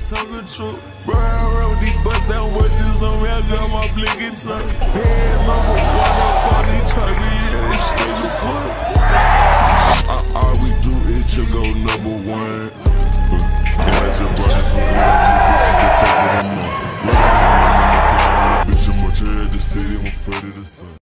tell the truth. Bro, I rode these bus down watches on me. I got my blinking tongue. Head number one up on these trucks. Yeah, it's nigga. All we do is to go number one. The I'm.